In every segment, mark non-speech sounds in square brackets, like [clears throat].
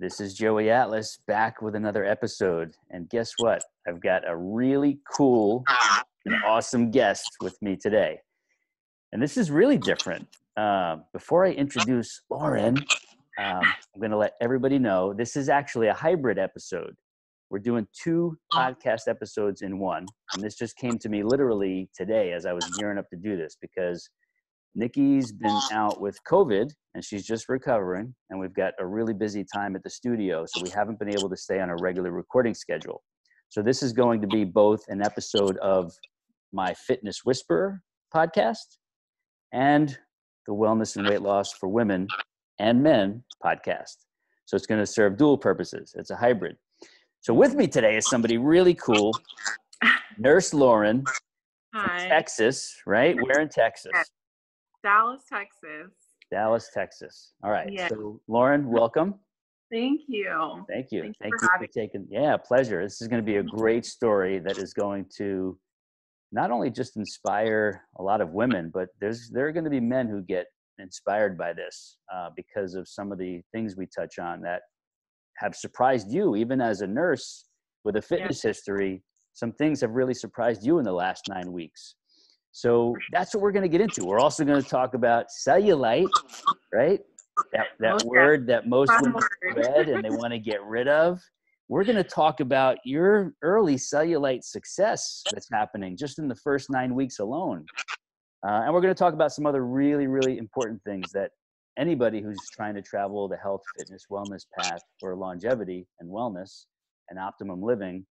This is Joey Atlas back with another episode. And guess what? I've got a really cool and awesome guest with me today. And this is really different. Uh, before I introduce Lauren, um, I'm going to let everybody know this is actually a hybrid episode. We're doing two podcast episodes in one. And this just came to me literally today as I was gearing up to do this because Nikki's been out with COVID and she's just recovering, and we've got a really busy time at the studio, so we haven't been able to stay on a regular recording schedule. So, this is going to be both an episode of my Fitness Whisperer podcast and the Wellness and Weight Loss for Women and Men podcast. So, it's going to serve dual purposes, it's a hybrid. So, with me today is somebody really cool, [laughs] Nurse Lauren. Hi. Texas, right? We're in Texas. Dallas, Texas. Dallas, Texas. All right. Yeah. So, Lauren, welcome. Thank you. Thank you. Thank you Thank for you for having taking. Yeah, pleasure. This is going to be a great story that is going to not only just inspire a lot of women, but there's there are going to be men who get inspired by this uh, because of some of the things we touch on that have surprised you, even as a nurse with a fitness history. Some things have really surprised you in the last nine weeks. So that's what we're going to get into. We're also going to talk about cellulite, right? That that word that most women read and they [laughs] want to get rid of. We're going to talk about your early cellulite success that's happening just in the first nine weeks alone. Uh, and we're going to talk about some other really, really important things that anybody who's trying to travel the health, fitness, wellness path for longevity and wellness and optimum living,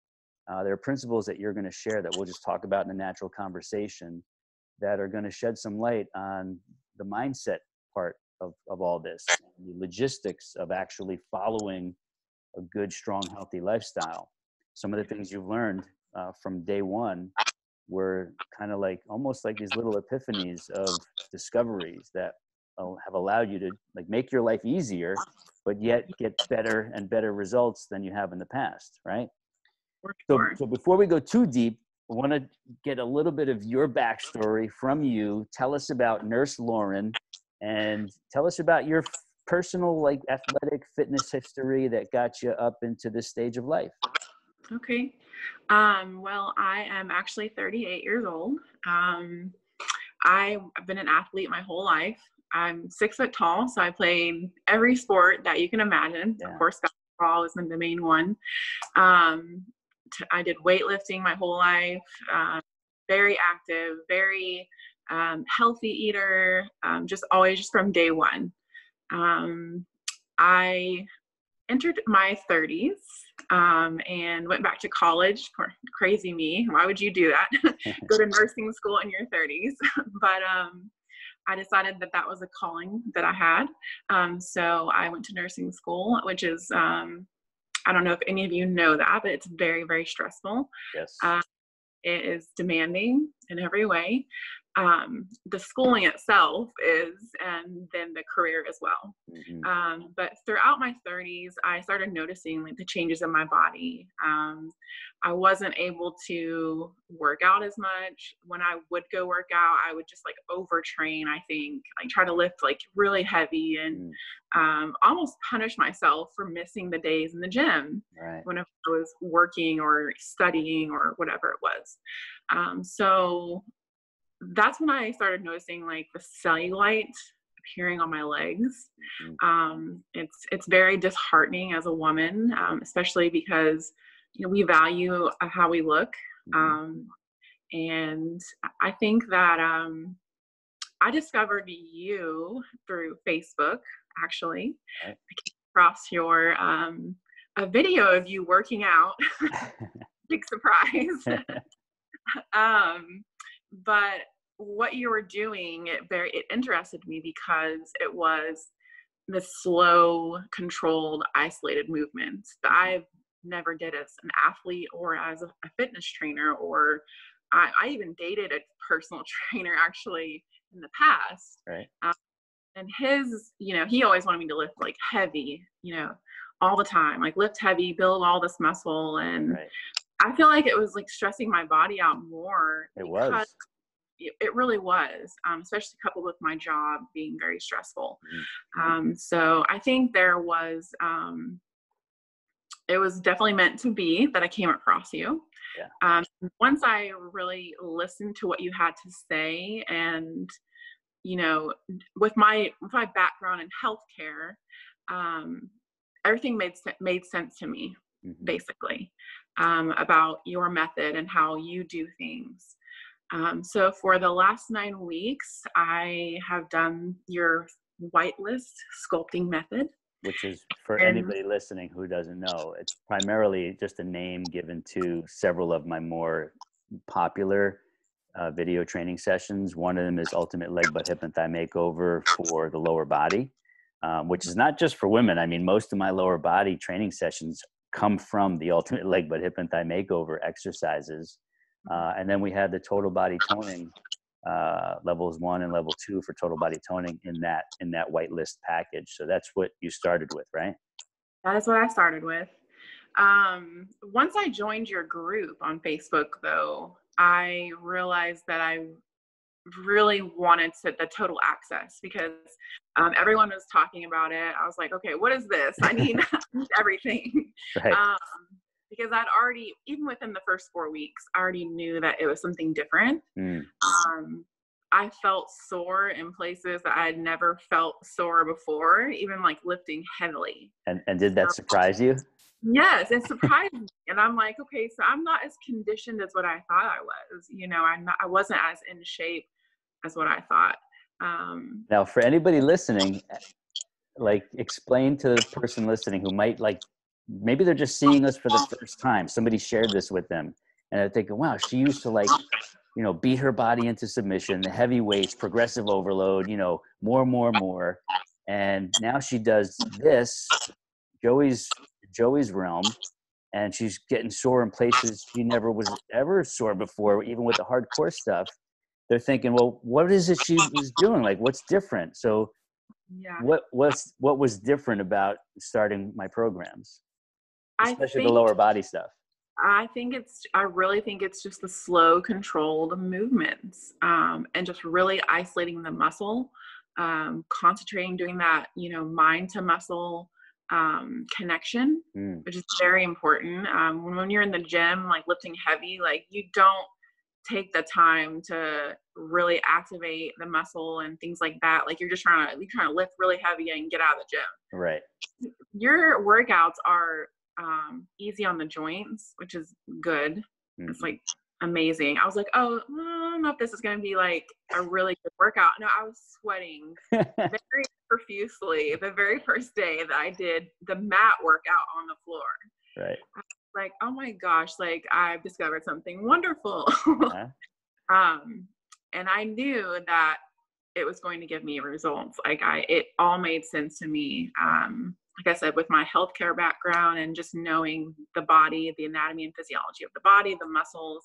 uh, there are principles that you're going to share that we'll just talk about in a natural conversation that are going to shed some light on the mindset part of, of all this, the logistics of actually following a good, strong, healthy lifestyle. Some of the things you've learned uh, from day one were kind of like almost like these little epiphanies of discoveries that have allowed you to like make your life easier, but yet get better and better results than you have in the past, right? So, so before we go too deep, I want to get a little bit of your backstory from you. Tell us about Nurse Lauren, and tell us about your personal, like, athletic fitness history that got you up into this stage of life. Okay. Um, well, I am actually 38 years old. Um, I've been an athlete my whole life. I'm six foot tall, so I played every sport that you can imagine. Yeah. Of course, basketball is the main one. Um, t- I did weightlifting my whole life. Uh, very active, very um, healthy eater. Um, just always, just from day one. Um, I entered my 30s um, and went back to college. Crazy me. Why would you do that? [laughs] Go to [laughs] nursing school in your 30s. [laughs] but um, I decided that that was a calling that I had. Um, so I went to nursing school, which is, um, I don't know if any of you know that, but it's very, very stressful. Yes. Uh, It is demanding in every way. Um, the schooling itself is, and then the career as well. Mhm. Um, but throughout my 30s, I started noticing like the changes in my body. Um, I wasn't able to work out as much. When I would go work out, I would just like overtrain. I think like try to lift like really heavy and Mm, um, almost punish myself for missing the days in the gym right. when I was working or studying or whatever it was. Um, so that's when I started noticing like the cellulite appearing on my legs. Mhm. Um, it's it's very disheartening as a woman, um, especially because you know we value uh, how we look, Mhm. um, and I think that um, I discovered you through Facebook. Actually, I came across your um, a video of you working out. [laughs] [laughs] Big surprise. [laughs] um, but what you were doing, it very it interested me because it was the slow, controlled, isolated movements that mm-hmm. I've never did as an athlete or as a, fitness trainer or I, I even dated a personal [laughs] trainer actually in the past right. Um, and his you know he always wanted me to lift like heavy you know all the time like lift heavy build all this muscle and Right. I feel like it was like stressing my body out more It was. it really was um, especially coupled with my job being very stressful Mhm. um, so i think there was um, it was definitely meant to be that I came across you. Yeah. Um, once I really listened to what you had to say, and you know, with my with my background in healthcare, um, everything made made sense to me, mm-hmm. basically, um, about your method and how you do things. Um, so for the last nine weeks, I have done your whitelist sculpting method which is for and, anybody listening who doesn't know, it's primarily just a name given to several of my more popular uh, video training sessions. One of them is Ultimate Leg, Butt, Hip, and Thigh Makeover for the lower body, um, which is not just for women. I mean, most of my lower body training sessions come from the Ultimate Leg, Butt, Hip, and Thigh Makeover exercises. Uh, and then we had the total body toning uh, levels one and level two for total body toning in that in that white list package. So that's what you started with, right? That is what I started with. Um, once I joined your group on Facebook, though, I realized that I really wanted to, the total access because um, everyone was talking about it. I was like, okay, what is this? I need [laughs] [laughs] everything. Right. Um, because I'd already, even within the first four weeks, I already knew that it was something different. Mm. Um, I felt sore in places that I had never felt sore before, even like lifting heavily. And and did that surprise you? Yes, it [laughs] surprised me. And I'm like, okay, so I'm not as conditioned as what I thought I was. You know, I'm not I wasn't as in shape as what I thought. Um, now for anybody listening, like explain to the person listening who might like maybe they're just seeing us for the first time. Somebody shared this with them, and they're thinking, "Wow, she used to like, you know, beat her body into submission, the heavy weights, progressive overload, you know, more, more, more, and now she does this, Joey's Joey's realm, and she's getting sore in places she never was ever sore before, even with the hardcore stuff." They're thinking, "Well, what is it she [laughs] was doing? Like, what's different?" So. Yeah. What was what was different about starting my programs? especially think, the lower body stuff i think it's i really think it's just the slow controlled movements um, and just really isolating the muscle um, concentrating doing that you know mind to muscle um, connection mm. which is very important um, when, when you're in the gym like lifting heavy like you don't take the time to really activate the muscle and things like that like you're just trying to you're trying to lift really heavy and get out of the gym right your workouts are um, easy on the joints, which is good. Mm-hmm. It's like amazing. I was like, oh, I don't know if this is going to be like a really good workout. No, I was sweating [laughs] very profusely the very first day that I did the mat workout on the floor. Right. Like, oh my gosh, like I've discovered something wonderful. uh-huh. [laughs] um, and I knew that it was going to give me results. Like I, it all made sense to me. Um, like I said, with my healthcare background and just knowing the body, the anatomy and physiology of the body, the muscles,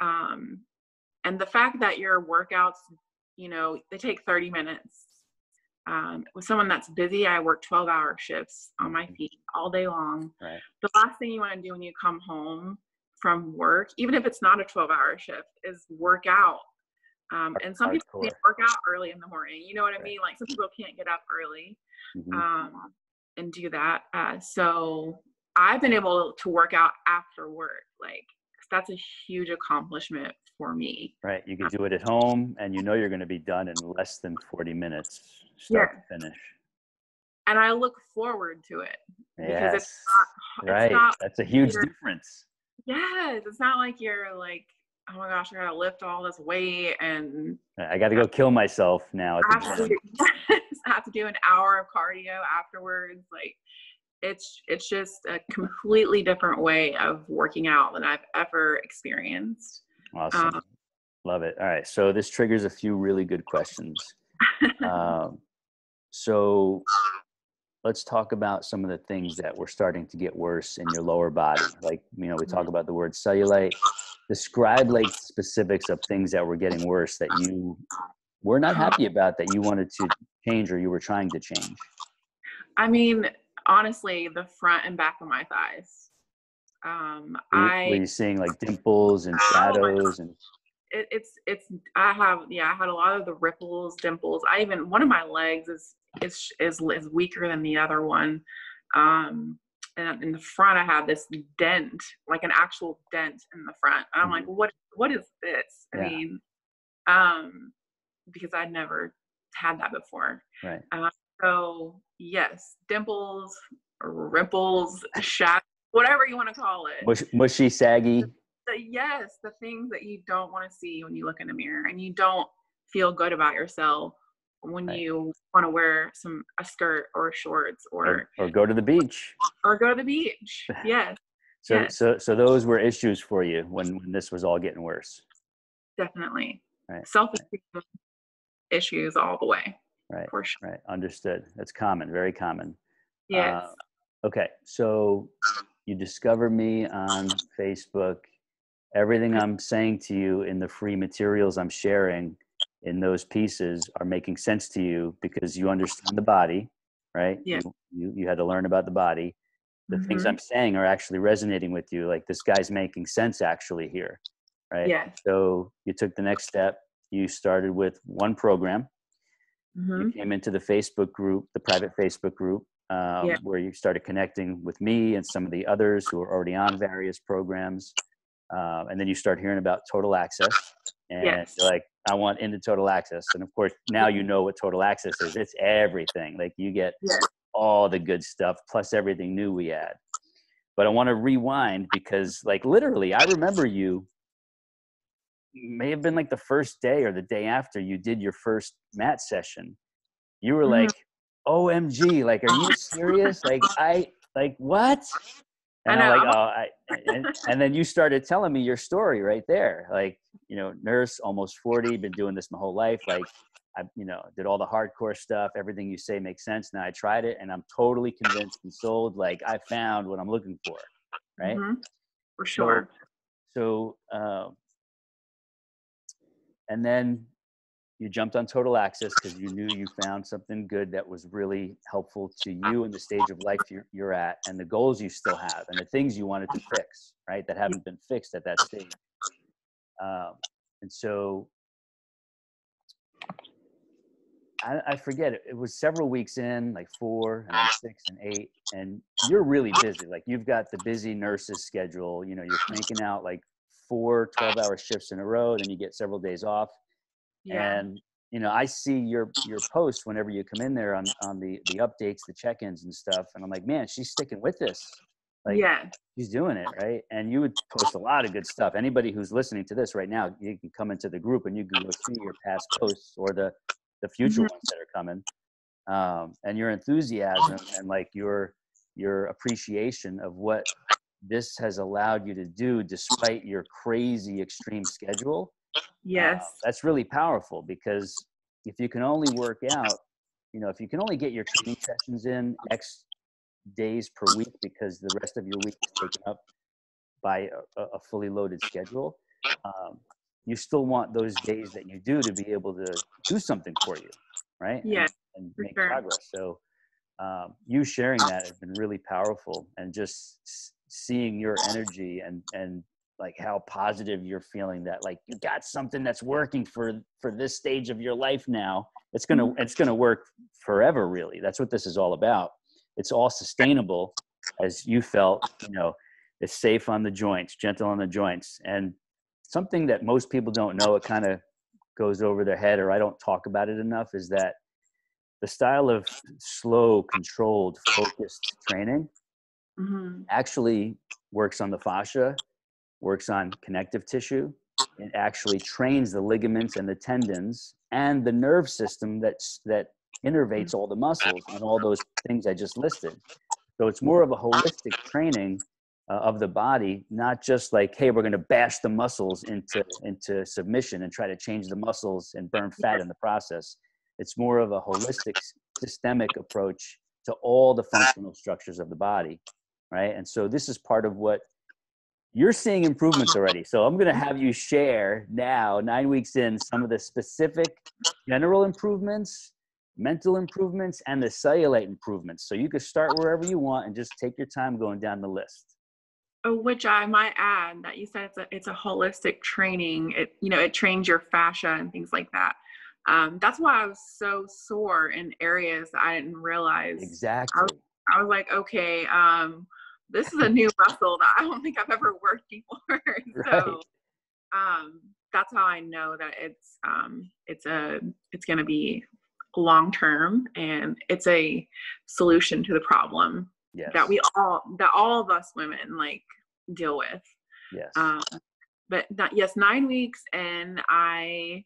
um, and the fact that your workouts, you know, they take 30 minutes. Um, with someone that's busy, I work 12 hour shifts on my feet all day long. Right. The last thing you want to do when you come home from work, even if it's not a 12 hour shift, is work out. Um, and some people can't work out early in the morning. You know what I mean? Like some people can't get up early. Mm-hmm. Um, and do that. Uh, so I've been able to work out after work. Like that's a huge accomplishment for me. Right. You can do it at home and you know you're going to be done in less than 40 minutes, start yeah. to finish. And I look forward to it. Yes. It's not, right. It's not that's a huge difference. Yes. It's not like you're like, oh my gosh, I gotta lift all this weight and I gotta go kill myself now. I have, to, I [laughs] have to do an hour of cardio afterwards. Like it's it's just a completely different way of working out than I've ever experienced. Awesome. Um, Love it. All right. So this triggers a few really good questions. [laughs] um, so let's talk about some of the things that were starting to get worse in your lower body. Like, you know, we talk mm-hmm. about the word cellulite. Describe like specifics of things that were getting worse that you were not happy about that you wanted to change or you were trying to change. I mean, honestly, the front and back of my thighs. Um, were, I were you seeing like dimples and oh shadows and it, it's it's I have yeah I had a lot of the ripples, dimples. I even one of my legs is is is, is weaker than the other one. Um, and in the front I have this dent, like an actual dent in the front. And I'm like, Mhm. what what is this? I Yeah. mean, um, because I'd never had that before. Right. So yes, dimples, ripples shadow, whatever you want to call it. Mushy, saggy. The, yes, the things that you don't want to see when you look in the mirror, and you don't feel good about yourself when Right. you want to wear some a skirt or shorts or Or, or go to the beach. or go to the beach. [laughs] Yes, So, Yes. so, so those were issues for you when, when this was all getting worse. definitely. Right. Self-esteem issues all the way Right. for sure. Right. Understood. That's common. Very common. Yes. Uh, okay. So you discover me on Facebook. Everything I'm saying to you in the free materials I'm sharing in those pieces are making sense to you because you understand the body, right? Yeah. You, you, you had to learn about the body. The things Mhm. I'm saying are actually resonating with you. Like this guy's making sense actually here, right? Yes. So you took the next step. You started with one program. Mhm. You came into the Facebook group, the private Facebook group, um, Yeah. where you started connecting with me and some of the others who are already on various programs. Um, and then you start hearing about total access. And Yes. like, I want into total access. And of course, now you know what total access is. It's everything. Like you get Yes. all the good stuff plus everything new we add. But I want to rewind because, like, literally, I remember you may have been like the first day or the day after you did your first mat session. You were Mhm. like, OMG, like, are you serious? Like, I, like, what? And I I'm know, like, oh, I, and, and then you started telling me your story right there. Like, you know, nurse, almost 40, been doing this my whole life. Like, I, you know, did all the hardcore stuff. Everything you say makes sense. Now I tried it and I'm totally convinced and sold. Like, I found what I'm looking for. Right. Mhm. For sure. So, um, and then you jumped on total access because you knew you found something good that was really helpful to you in the stage of life you're, you're at and the goals you still have and the things you wanted to fix, right? That haven't been fixed at that stage. Um, and so I, I forget it. It was several weeks in, like four and six and eight. And you're really busy. Like you've got the busy nurses schedule. You know, you're cranking out like four 12 hour shifts in a row, then you get several days off. Yeah. And you know, I see your your posts whenever you come in there on on the the updates, the check-ins and stuff. And I'm like, man, she's sticking with this. Like yeah. she's doing it, right? And you would post a lot of good stuff. Anybody who's listening to this right now, you can come into the group and you can go see your past posts or the the future Mhm. ones that are coming. Um, and your enthusiasm and like your your appreciation of what this has allowed you to do despite your crazy extreme schedule uh, Yes. that's really powerful because if you can only work out, you know, if you can only get your training sessions in X days per week because the rest of your week is taken up by a, a fully loaded schedule, um, you still want those days that you do to be able to do something for you, right? And- Yeah, And, for make sure. progress. So um, you sharing that has been really powerful, and just s- seeing your energy and and like how positive you're feeling that like you got something that's working for for this stage of your life now. It's gonna Mm-hmm. it's gonna work forever really. That's what this is all about. It's all sustainable as you felt you know it's safe on the joints gentle on the joints. And something that most people don't know it kind of goes over their head or i don't talk about it enough is that the style of slow controlled focused training hmm actually works on the fascia, works on connective tissue. It actually trains the ligaments and the tendons and the nerve system that's that innervates all the muscles and all those things I just listed. So it's more of a holistic training uh, of the body, not just like, hey, we're going to bash the muscles into into submission and try to change the muscles and burn fat in the process. It's more of a holistic, systemic approach to all the functional structures of the body right? And so this is part of what you're seeing improvements already. So I'm going to have you share now, nine weeks in, some of the specific general improvements, mental improvements, and the cellulite improvements. So you can start wherever you want and just take your time going down the list. Oh, which I might add that you said it's a it's a holistic training. It you know it trains your fascia and things like that. Um, that's why I was so sore in areas that I didn't realize. Exactly. I was like, okay, um, this is a new muscle that I don't think I've ever worked before. [laughs] Right. so um, that's how I know that it's um, it's a it's going to be long term and it's a solution to the problem Yes. that we all that all of us women like deal with. yes. Um, but that, yes, nine weeks, and I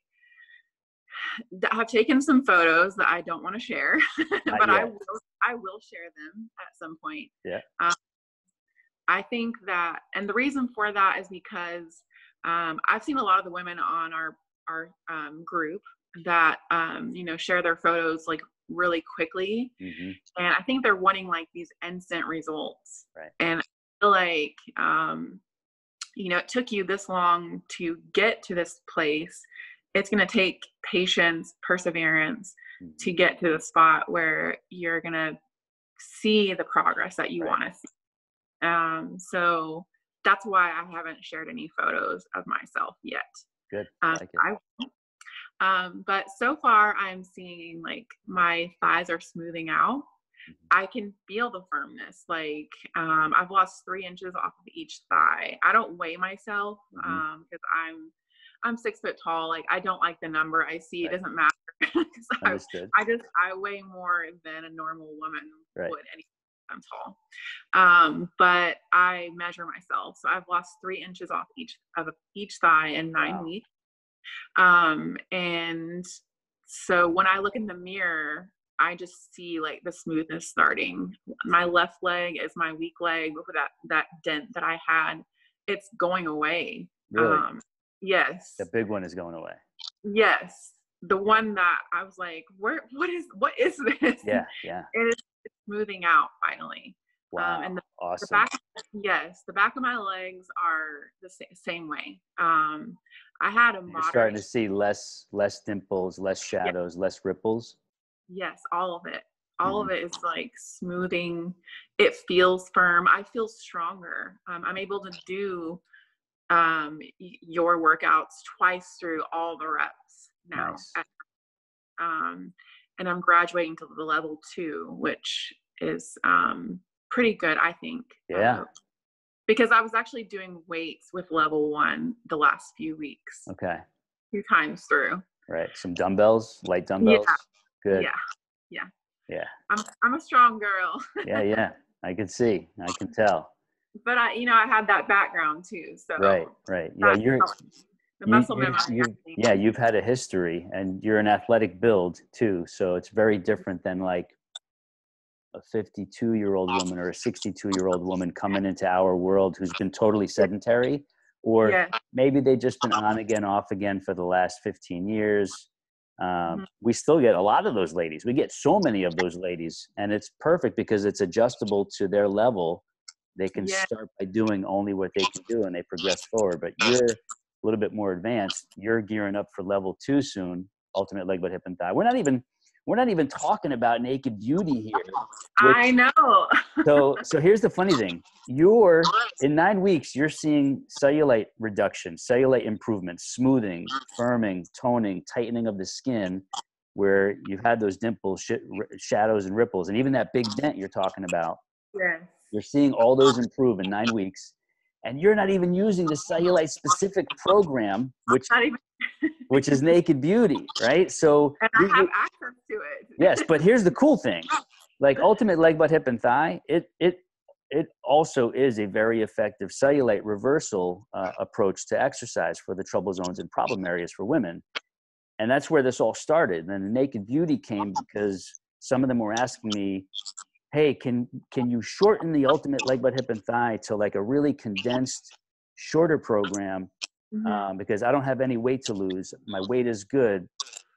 have taken some photos that I don't want to share, [laughs] but I will. I will share them at some point. Yeah. Um, I think that, and the reason for that is because um, I've seen a lot of the women on our our um, group that um, you know share their photos like really quickly Mhm. and I think they're wanting like these instant results. Right. And I feel like, um, you know, it took you this long to get to this place. It's going to take patience, perseverance Mhm. to get to the spot where you're going to see the progress that you Right. want to see. Um, so that's why I haven't shared any photos of myself yet. Good. Um, like it. I. Um, but so far, I'm seeing like my thighs are smoothing out. Mhm. I can feel the firmness. Like um, I've lost three inches off of each thigh. I don't weigh myself Mhm. um, because I'm I'm six foot tall. Like I don't like the number I see. Right. It doesn't matter. [laughs] I, I just I weigh more than a normal woman Right. would. Any I'm tall, um, but I measure myself. So I've lost three inches off each of each thigh in nine Wow. weeks. Um, and so when I look in the mirror, I just see like the smoothness starting. My left leg is my weak leg with that that dent that I had. It's going away. Really, Um, yes. the big one is going away. Yes. The one that I was like, where what is what is this? Yeah. [laughs] Yeah. It is it's smoothing out finally. Wow. and the- The awesome. back yes, the back of my legs are the sa- same way. Um I had a You're starting to see less less dimples, less shadows, less ripples. yes, all of it. All Mm-hmm. of it is like smoothing. It feels firm. I feel stronger. Um, I'm able to do um, your workouts twice through all the reps now. Nice. Um, and I'm graduating to the level two, which is um, pretty good, I think. Yeah. Uh, because I was actually doing weights with level one the last few weeks, Okay. two times through. Right. Some dumbbells, light dumbbells. Yeah. Good. Yeah. Yeah. Yeah. I'm I'm a strong girl. [laughs] Yeah. Yeah. I can see. I can tell. but I, you know, I had that background too. So Right. Right. Yeah. You're. helped. The muscle you- memory. you- yeah, you've had a history, and you're an athletic build too. So it's very different than like a 52 year old woman or a 62 year old woman coming into our world who's been totally sedentary, or yeah, maybe they've just been on again, off again for the last 15 years. Um, Mhm. We still get a lot of those ladies. We get so many of those ladies, and it's perfect because it's adjustable to their level. They can Yeah. start by doing only what they can do, and they progress forward. But you're a little bit more advanced. You're gearing up for level two soon. Ultimate leg, butt, hip, and thigh. We're not even we're not even talking about naked beauty here. I know. [laughs] So so here's the funny thing. You're in nine weeks, you're seeing cellulite reduction, cellulite improvement, smoothing, firming, toning, tightening of the skin, where you've had those dimples, sh- shadows, and ripples, and even that big dent you're talking about. yes. You're seeing all those improve in nine weeks, and you're not even using the cellulite specific program, which even, [laughs] which is Naked Beauty, right? So and I have access to it. yes but here's the cool thing. Like ultimate leg butt hip and thigh it it it also is a very effective cellulite reversal uh, approach to exercise for the trouble zones and problem areas for women. And that's where this all started. And then the naked beauty came because some of them were asking me hey can can you shorten the ultimate leg butt hip and thigh to like a really condensed shorter program Mhm. um, because I don't have any weight to lose. My weight is good.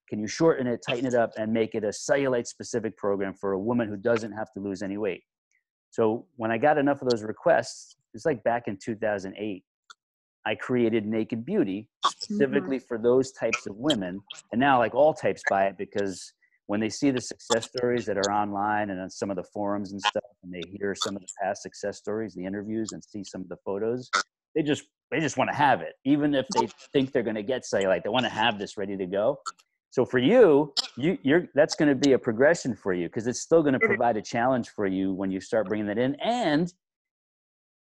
Can you shorten it, tighten it up, and make it a cellulite specific program for a woman who doesn't have to lose any weight? So when I got enough of those requests, it's like back in 2008, I created Naked Beauty specifically for those types of women. And now, like all types buy it because when they see the success stories that are online and on some of the forums and stuff, and they hear some of the past success stories, the interviews, and see some of the photos, they just they just want to have it, even if they think they're going to get cellulite. They want to have this ready to go. So for you, you you're that's going to be a progression for you because it's still going to mm-hmm. provide a challenge for you when you start bringing that in, and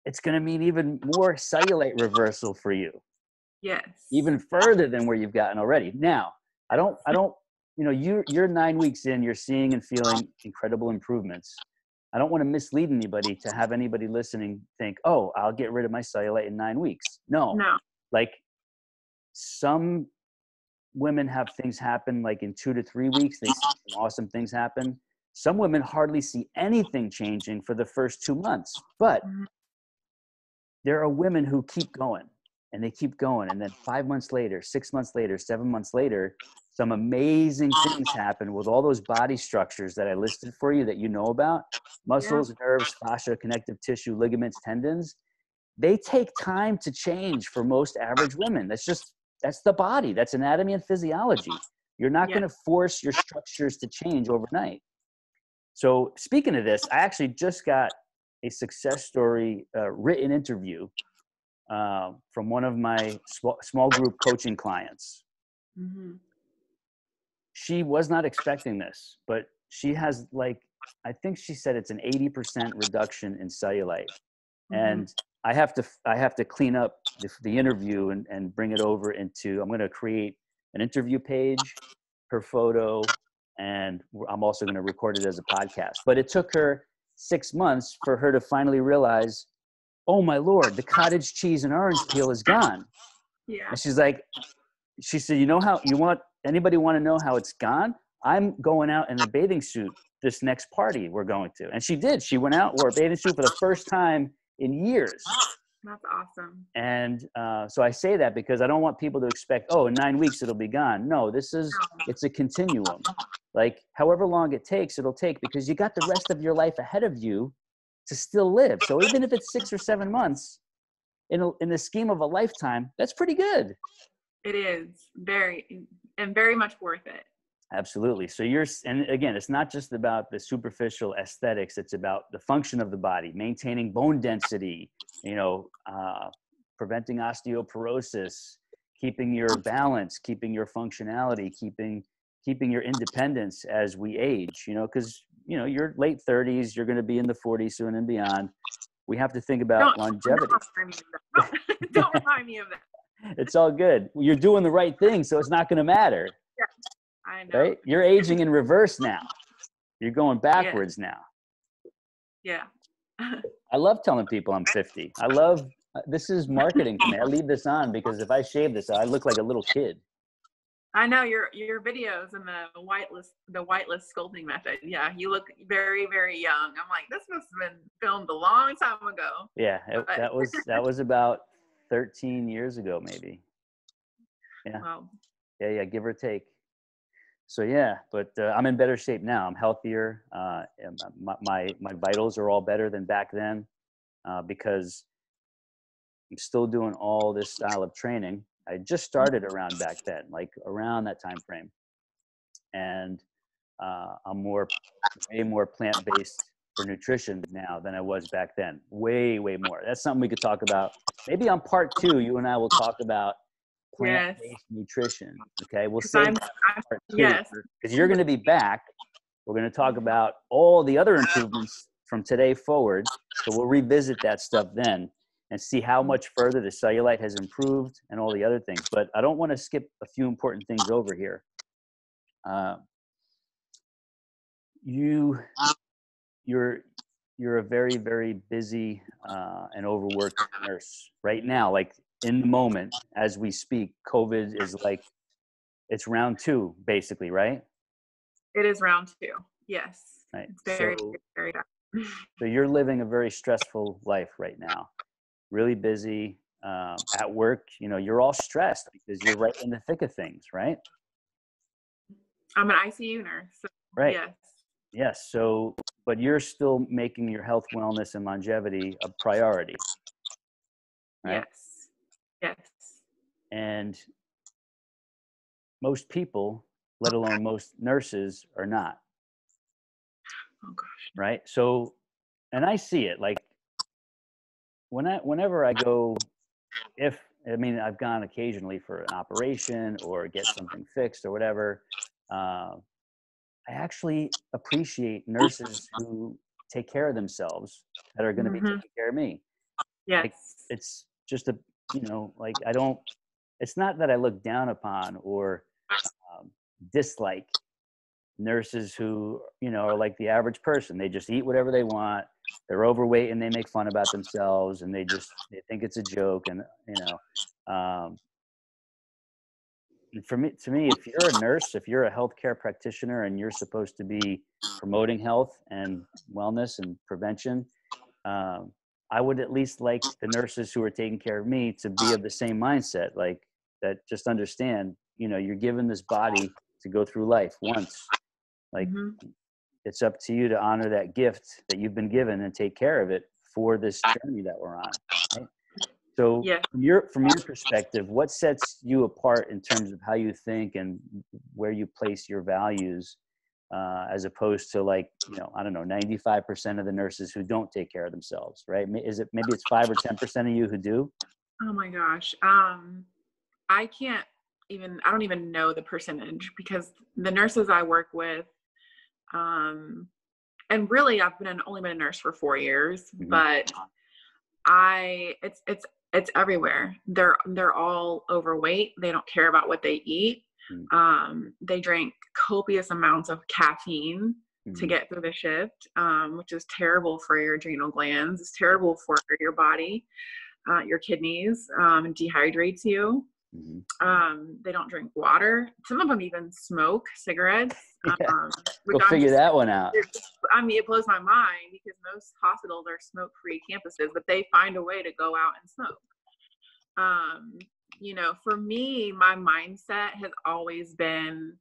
it's going to mean even more cellulite reversal for you Yes. even further than where you've gotten already now i don't i don't you know you're you're nine weeks in you're seeing and feeling incredible improvements. I don't want to mislead anybody to have anybody listening think oh i'll get rid of my cellulite in nine weeks. No. No. like some women have things happen like in two to three weeks they see some awesome things happen. Some women hardly see anything changing for the first two months but Mhm. there are women who keep going and they keep going. And then five months later six months later seven months later some amazing things happen with all those body structures that i listed for you that you know about. Muscles nerves fascia connective tissue ligaments tendons. They take time to change for most average women. That's just that's the body. That's anatomy and physiology. You're not Yeah. going to force your structures to change overnight. So speaking of this i actually just got a success story uh, written interview uh, from one of my small, small group coaching clients. Hmm she was not expecting this but she has like i think she said it's an 80% reduction in cellulite. Mm-hmm. and i have to i have to clean up the, the interview and, and bring it over into i'm going to create an interview page her photo and i'm also going to record it as a podcast. But it took her six months for her to finally realize oh my lord the cottage cheese and orange peel is gone Yeah. and she's like, she said, you know how you want anybody want to know how it's gone? I'm going out in a bathing suit this next party we're going to. And she did. She went out, wore a bathing suit for the first time in years. That's awesome. And uh, so I say that because I don't want people to expect, oh, in nine weeks it'll be gone. No, this is it's a continuum. Like however long it takes, it'll take because you got the rest of your life ahead of you to still live. So even if it's six or seven months, in a, in the scheme of a lifetime, that's pretty good. It is very and very much worth it. Absolutely. So you're, and again, it's not just about the superficial aesthetics. It's about the function of the body, maintaining bone density, you know, uh, preventing osteoporosis, keeping your balance, keeping your functionality, keeping keeping your independence as we age. You know, because you know you're late 30s, you're going to be in the 40s soon and beyond. We have to think about Don't- longevity. Don't remind me of that. [laughs] [laughs] Don't remind me of that. It's all good. You're doing the right thing, so it's not going to matter. I know. right? You're aging in reverse now. You're going backwards now. Yeah. I love telling people I'm 50. I love uh, this is marketing to me. I leave this on because if I shave this, I look like a little kid. I know your your videos and the whitelist the whitelist sculpting method. Yeah, you look very very young. I'm like, this must have been filmed a long time ago. Yeah, it, that was that was about 13 years ago, maybe. Yeah. Wow. Yeah, yeah, give or take. So yeah, but uh, I'm in better shape now. I'm healthier. Uh, my, my my vitals are all better than back then uh, because I'm still doing all this style of training. I just started around back then, like around that time frame, and uh, I'm more way more plant based for nutrition now than I was back then. Way way more. That's something we could talk about. Maybe on part two, you and I will talk about plant based nutrition. Okay, we'll save I'm, that part two yes. because you're going to be back. We're going to talk about all the other improvements from today forward. So we'll revisit that stuff then and see how much further the cellulite has improved and all the other things. But I don't want to skip a few important things over here. Uh, you, you're, you're a very, very busy uh, and overworked nurse right now. Like in the moment, as we speak, COVID is like it's round two, basically, right? It is round two. Yes. Right. It's very so, very [laughs] so you're living a very stressful life right now, really busy um, at work. You know, you're all stressed because you're right in the thick of things, right? I'm an ICU nurse. So Right. Yes. Yes. So, but you're still making your health, wellness, and longevity a priority, right? Yes. Yes. And most people, let alone most nurses, are not. Oh gosh. right so and i see it like when i whenever i go if i mean i've gone occasionally for an operation or get something fixed or whatever uh, i actually appreciate nurses who take care of themselves that are going to be Mhm. taking care of me Yes. Like, it's just a, you know, like I don't, it's not that I look down upon or um, dislike nurses who, you know, are like the average person. They just eat whatever they want. They're overweight and they make fun about themselves and they just, they think it's a joke. And, you know, um, for me, to me, if you're a nurse, if you're a healthcare practitioner and you're supposed to be promoting health and wellness and prevention, um, I would at least like the nurses who are taking care of me to be of the same mindset, like that. Just understand, you know, you're given this body to go through life once. Like Mhm. It's up to you to honor that gift that you've been given and take care of it for this journey that we're on. Right? So, Yeah. from your from your perspective, what sets you apart in terms of how you think and where you place your values, uh, as opposed to like you know I don't know ninety five percent of the nurses who don't take care of themselves, right? Is it maybe it's five or ten percent of you who do? Oh my gosh. Um, I can't even, I don't even know the percentage because the nurses I work with, um, and really I've been an, only been a nurse for four years, Mhm. but I, it's, it's, it's everywhere. They're, they're all overweight. They don't care about what they eat. Mm. Um, they drink copious amounts of caffeine to Mhm. get through the shift, um, which is terrible for your adrenal glands. It's terrible for your body, uh, your kidneys, um, dehydrates you. Mhm. Um, they don't drink water. Some of them even smoke cigarettes. [laughs] Um, I'm figure just- that one out. I mean, it blows my mind because most hospitals are smoke-free campuses, but they find a way to go out and smoke. Um, you know, for me, my mindset has always been,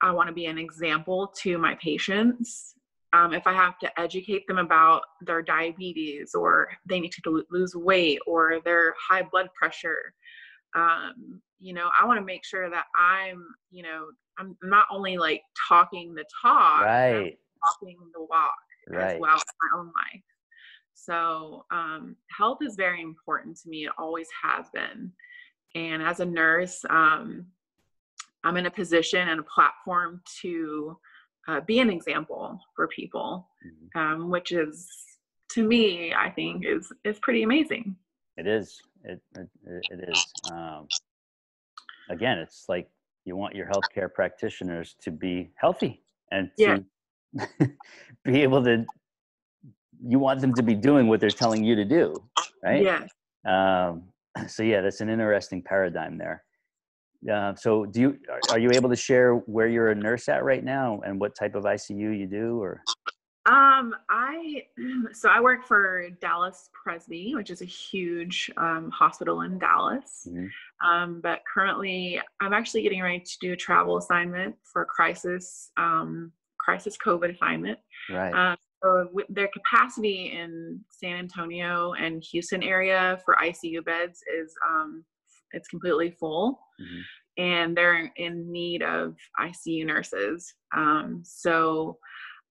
I want to be an example to my patients. Um, if I have to educate them about their diabetes or they need to lose weight or their high blood pressure, um, you know, I want to make sure that I'm, you know, I'm not only like talking the talk, Right. walking the walk as well in my own life. So um, health is very important to me. It always has been. And as a nurse, um, I'm in a position and a platform to uh, be an example for people, Mhm. um, which is to me, I think, is is pretty amazing. It is. It it, it is. Um, again, it's like you want your healthcare practitioners to be healthy and to [laughs] be able to. You want them to be doing what they're telling you to do, right? Yeah. Um, [clears throat] so yeah, that's an interesting paradigm there. Uh, so do you are, are you able to share where you're a nurse at right now and what type of ICU you do or Um, I [clears throat] so I work for Dallas Presby, which is a huge um, hospital in Dallas. Mhm. Um, but currently, I'm actually getting ready to do a travel assignment for a crisis um, crisis COVID assignment. right? Um, so with their capacity in San Antonio and Houston area for ICU beds is um, it's completely full, Mhm. and they're in need of ICU nurses. Um, so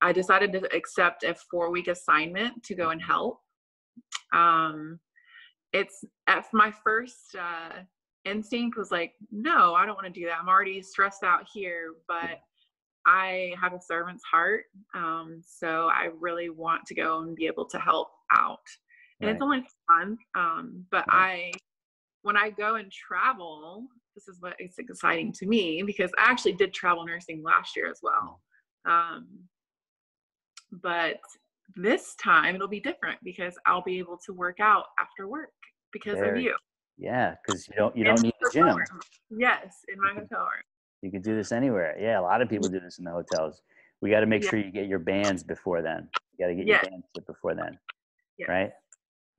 I decided to accept a four week assignment to go and help. Um, it's at my first uh, instinct was like, no, I don't want to do that. I'm already stressed out here, but I have a servant's heart. Um, so I really want to go and be able to help out. And it's only fun. Um, but Right. I, when I go and travel, this is what is exciting to me because I actually did travel nursing last year as well. Um, but this time it'll be different because I'll be able to work out after work because of you. Yeah, because you don't you don't need the gym. room. Yes, in my hotel room. You could do this anywhere. Yeah, a lot of people do this in the hotels. We got to make Yeah. sure you get your bands before then. You got to get your bands before then, Yeah. right?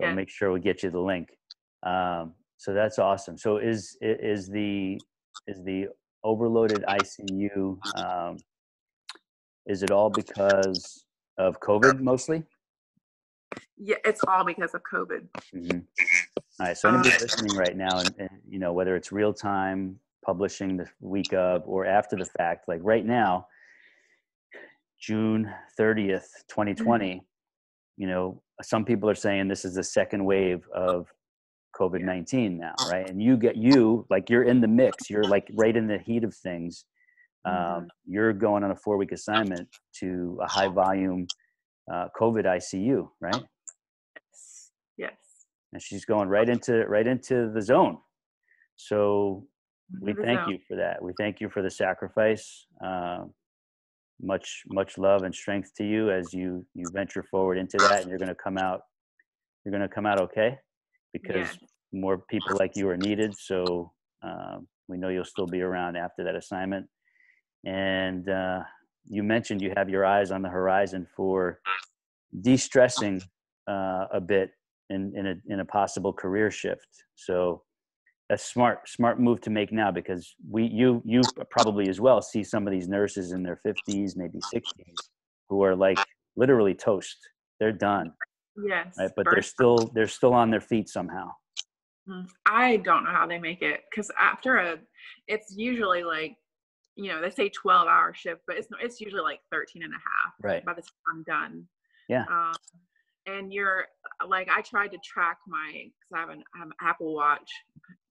So Yeah. make sure we get you the link. Um, so that's awesome. So is is the is the overloaded ICU? Um, is it all because of COVID mostly? Yeah, it's all because of COVID. Mhm. All right. So Um, anybody listening right now, and, and you know whether it's real time publishing the week of or after the fact, like right now, June thirtieth, twenty twenty. You know, some people are saying this is the second wave of COVID nineteen now, right? And you get you like you're in the mix. You're like right in the heat of things. Um, You're going on a four week assignment to a high volume uh, COVID ICU, right? Yes. Yes. and she's going right into right into the zone. So we thank zone. you for that. We thank you for the sacrifice. Uh, much much love and strength to you as you you venture forward into that, and you're going to come out. You're going to come out okay because Yes. more people like you are needed. So um, we know you'll still be around after that assignment. And uh, you mentioned you have your eyes on the horizon for de-stressing uh, a bit in in a in a possible career shift. So a smart smart move to make now because we you you probably as well see some of these nurses in their 50s maybe 60s who are like literally toast. They're done, Yes. right? But they're still they're still on their feet somehow. Mhm. I don't know how they make it because after a, it's usually like, you know, they say 12 hour shift, but it's it's usually like 13 and a half Right. by the time I'm done. Yeah. Um, and you're like, I tried to track my, because I have an, I have an Apple Watch,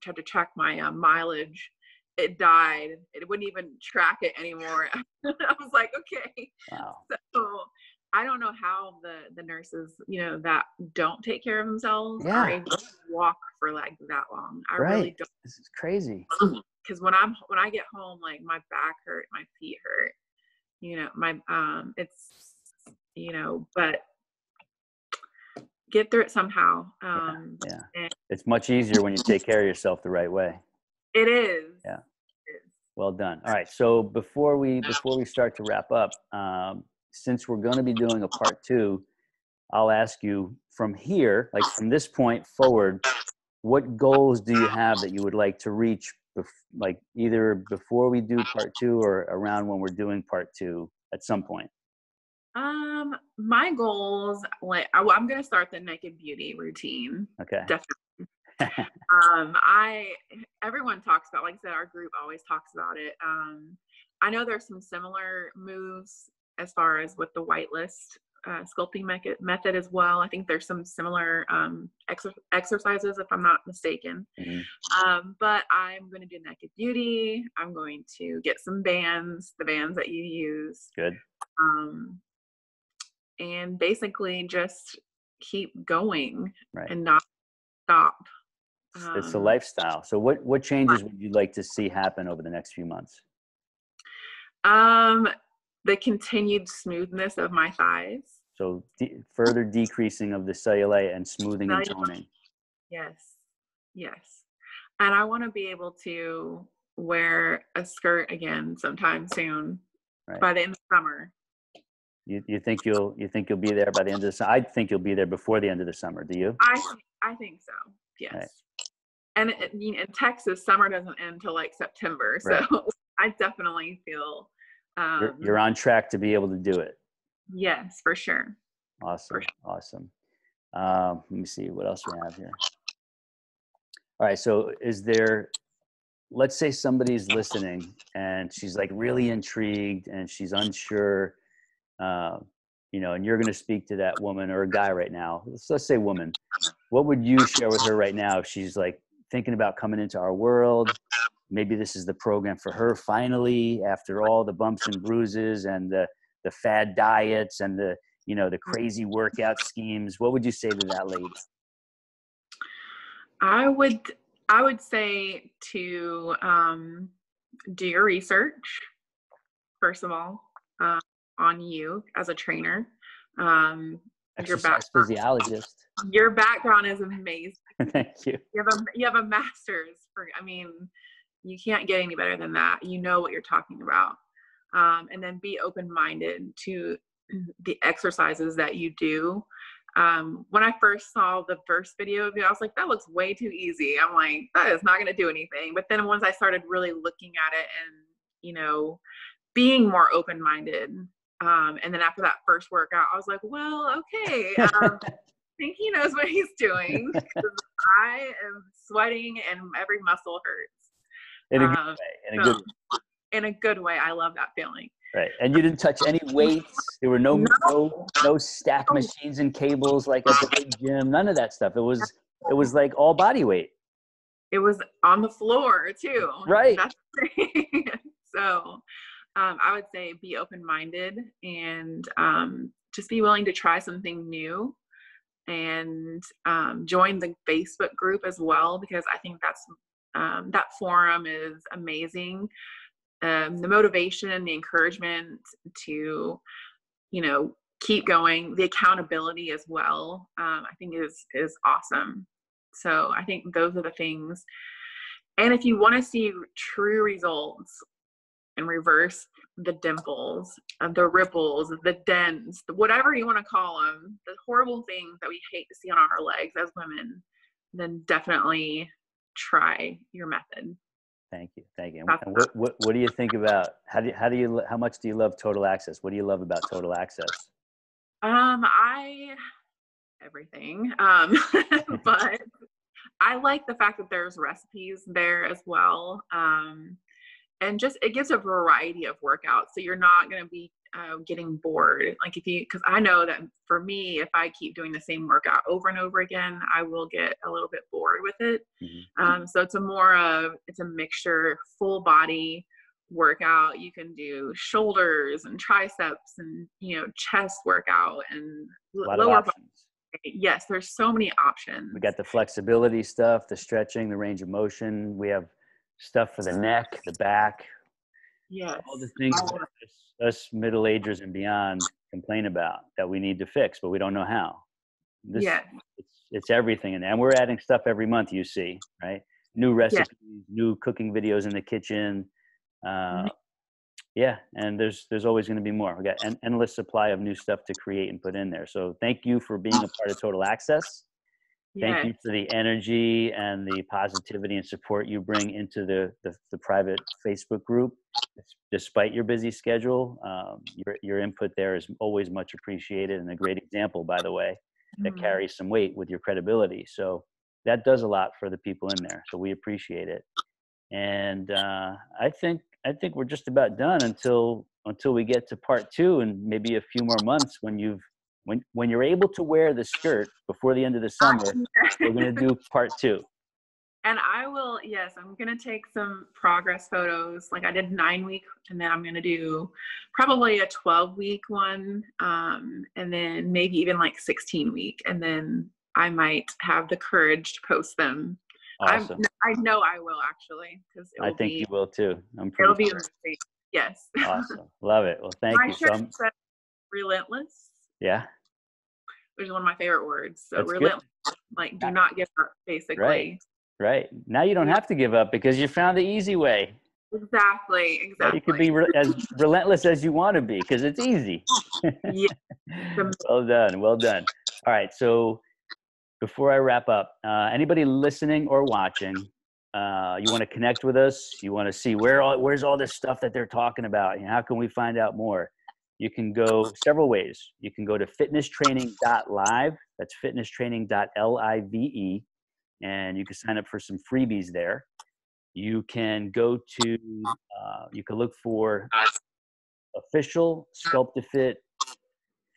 tried to track my uh, mileage. It died. It wouldn't even track it anymore. [laughs] I was like, okay. Wow. So I don't know how the the nurses, you know, that don't take care of themselves Yeah. are able to walk for like that long. I really Right. don't This is crazy. [clears throat] because when I'm when I get home, like my back hurt, my feet hurt. You know, my um it's you know, but get through it somehow. Um Yeah. and- It's much easier when you take care of yourself the right way. it is. Yeah. It is. Well done. All right. So before we before we start to wrap up, um, since we're going to be doing a part two, I'll ask you from here, like from this point forward, what goals do you have that you would like to reach, bef- like either before we do part two or around when we're doing part two at some point? Um, my goals, like I, I'm gonna start the naked beauty routine. Okay. Definitely. [laughs] um, I everyone talks about, like I said, our group always talks about it. Um, I know there's some similar moves as far as with the whitelist uh, sculpting method, method as well. I think there's some similar um, exer- exercises, if I'm not mistaken. Mhm. Um, but I'm going to do naked beauty. I'm going to get some bands, the bands that you use Good. um, and basically just keep going Right. and not stop. It's- it's a Um, lifestyle. So what what changes would you like to see happen over the next few months? Um, the continued smoothness of my thighs. So de- further decreasing of the cellulite and smoothing and toning. Yes, yes, and I want to be able to wear a skirt again sometime soon, Right. by the end of summer. You, you think you'll you think you'll be there by the end of the summer? I think you'll be there before the end of the summer. Do you? I think- I think so. Yes. And it, you know, in Texas, summer doesn't end till like September, so Right. [laughs] I definitely feel. Um, You're, you're on track to be able to do it. Yes, for sure. Awesome, awesome. Um, let me see what else we have here. All right, so is there? Let's say somebody's listening and she's like really intrigued and she's unsure. Uh, you know, and you're going to speak to that woman or a guy right now. Let's, let's say woman. What would you share with her right now if she's like thinking about coming into our world? Maybe this is the program for her finally after all the bumps and bruises and the the fad diets and the you know the crazy workout schemes. What would you say to that lady? I would I would say to um, do your research first of all uh, on you as a trainer. Um, Your background. physiologist. your background is amazing. [laughs] Thank you. You have a you have a master's for. I mean, you can't get any better than that. You know what you're talking about, um, and then be open minded to [clears throat] the exercises that you do. Um, when I first saw the first video of you, I was like, that looks way too easy. I'm like, that is not going to do anything. But then once I started really looking at it and, you know, being more open minded, um, and then after that first workout, I was like, well, okay. Um, [laughs] I think he knows what he's doing. I am sweating and every muscle hurts. In a good Um, way. In a good so, in a good way. I love that feeling. right. And you didn't touch any weights. There were no no No. no stack machines and cables like at the big gym. None of that stuff. It was it was like all body weight. It was on the floor too. Right. That's [laughs] so um, I would say be open minded and um, just be willing to try something new. and um, join the Facebook group as well because I think that's um, that forum is amazing. Um, the motivation the encouragement to, you know, keep going, the accountability as well, um, I think is is awesome. So I think those are the things. And if you want to see true results and reverse the dimples, uh, the ripples, the dents, whatever you want to call them, the horrible things that we hate to see on our legs as women, then definitely try your method. Thank you, thank you. And what, what, what do you think about how do you, how do you how much do you love Total Access? What do you love about Total Access? Um, I everything. Um, [laughs] [laughs] but I like the fact that there's recipes there as well. Um, and just it gives a variety of workouts. So you're not going to be uh, getting bored. Like if you, because I know that for me, if I keep doing the same workout over and over again, I will get a little bit bored with it. Mm-hmm. Um, so it's a more of it's a mixture, full body workout. You can do shoulders and triceps and you know chest workout and lower body. Yes, there's so many options. We got the flexibility stuff, the stretching, the range of motion. We have stuff for the neck, the back. Yes. All the things us middle agers and beyond complain about that we need to fix, but we don't know how. This, yeah. It's, it's everything. And, and we're adding stuff every month, you see, right? New recipes, yeah. new cooking videos in the kitchen. Uh, mm-hmm. Yeah, and there's there's always going to be more. We got an endless supply of new stuff to create and put in there. So thank you for being a part of Total Access. Thank yes. you for the energy and the positivity and support you bring into the, the, the private Facebook group. Despite your busy schedule, um, your, your input there is always much appreciated and a great example, by the way, that mm-hmm. carries some weight with your credibility. So that does a lot for the people in there. So we appreciate it. And uh, I think I think we're just about done until until we get to part two and maybe a few more months when you've when when you're able to wear the skirt before the end of the summer, [laughs] we're going to do part two. And I will, yes, I'm going to take some progress photos. Like I did nine week, and then I'm going to do probably a 12 week one, um, and then maybe even like 16 week, and then I might have the courage to post them. Awesome. i know I will actually because I think be, you will too. I'm pretty. It'll sure. be Yes. [laughs] awesome. Love it. Well, thank My you. so relentless yeah. Which is one of my favorite words. So That's relentless. Good. Like do not give up basically. Right. Right. Now you don't have to give up because you found the easy way. Exactly. Exactly. You can be re- as relentless as you want to be because it's easy. [laughs] yeah. well done. Well done. All right. So before I wrap up, uh, anybody listening or watching, uh, you want to connect with us, you want to see where all, where's all this stuff that they're talking about, and how can we find out more? You can go several ways. You can go to fitnesstraining.live, that's fitnesstraining.live, and you can sign up for some freebies there. You can go to, uh, you can look for official Sculptafit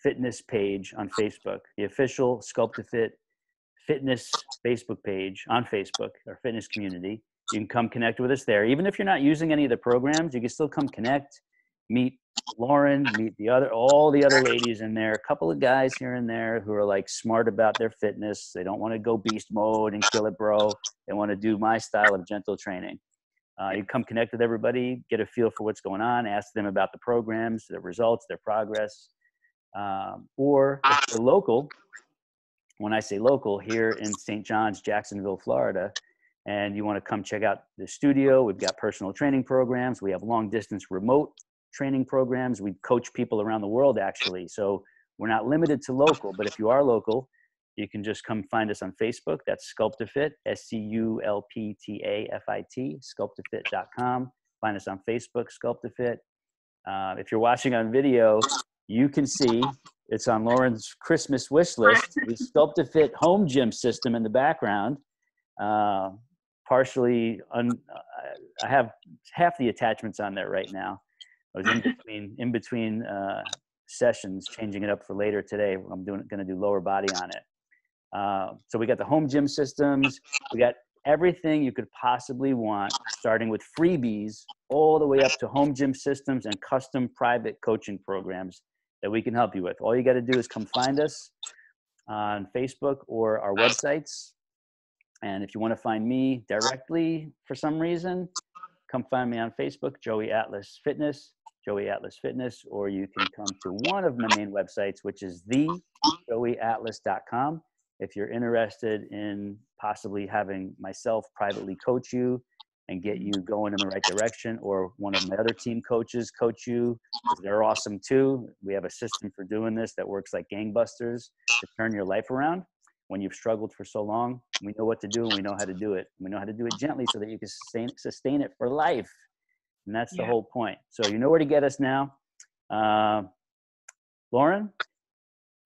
fitness page on Facebook, the official Sculptafit fitness Facebook page on Facebook, our fitness community. You can come connect with us there. Even if you're not using any of the programs, you can still come connect, meet Lauren, meet the other, all the other ladies in there. A couple of guys here and there who are like smart about their fitness. They don't want to go beast mode and kill it, bro. They want to do my style of gentle training. Uh, you come connect with everybody, get a feel for what's going on, ask them about the programs, their results, their progress. Um, or if you're local, when I say local, here in St. John's, Jacksonville, Florida, and you want to come check out the studio, we've got personal training programs. We have long distance remote training programs. We coach people around the world actually. So we're not limited to local, but if you are local, you can just come find us on Facebook. That's Sculptafit, S-C-U-L-P-T-A-F-I-T, sculptafit.com. Find us on Facebook, Sculptafit. Uh, if you're watching on video, you can see it's on Lauren's Christmas wish list, the [laughs] Sculptafit home gym system in the background. Uh, partially, un, uh, I have half the attachments on there right now. I was in between in between uh, sessions, changing it up for later today. I'm doing going to do lower body on it. Uh, so we got the home gym systems. We got everything you could possibly want, starting with freebies all the way up to home gym systems and custom private coaching programs that we can help you with. All you got to do is come find us. on Facebook or our websites. And if you want to find me directly for some reason, come find me on Facebook, Joey Atlas Fitness, Joey Atlas Fitness, or you can come to one of my main websites, which is thejoeyatlas.com. If you're interested in possibly having myself privately coach you and get you going in the right direction, or one of my other team coaches coach you, they're awesome too. We have a system for doing this that works like gangbusters to turn your life around when you've struggled for so long. We know what to do and we know how to do it. We know how to do it gently so that you can sustain, sustain it for life. And that's the Yeah. whole point. So you know where to get us now. Uh, Lauren,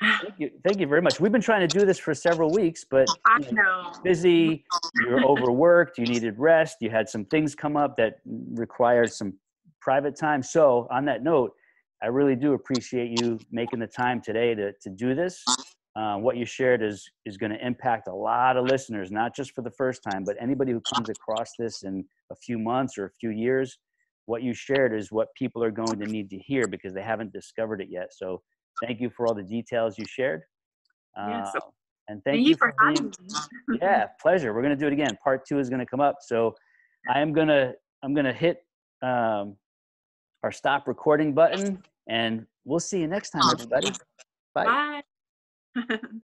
thank you, thank you very much. We've been trying to do this for several weeks, but you know, busy, you were overworked, you needed rest, you had some things come up that required some private time. So, on that note, I really do appreciate you making the time today to, to do this. Uh, what you shared is is going to impact a lot of listeners, not just for the first time, but anybody who comes across this in a few months or a few years. What you shared is what people are going to need to hear because they haven't discovered it yet. So, thank you for all the details you shared. Yeah, Uh, so and thank, Thank you for being, having me. [laughs] yeah pleasure we're going to do it again part two is going to come up so i am going to i'm going to hit um, our stop recording button and we'll see you next time everybody bye Bye. [laughs]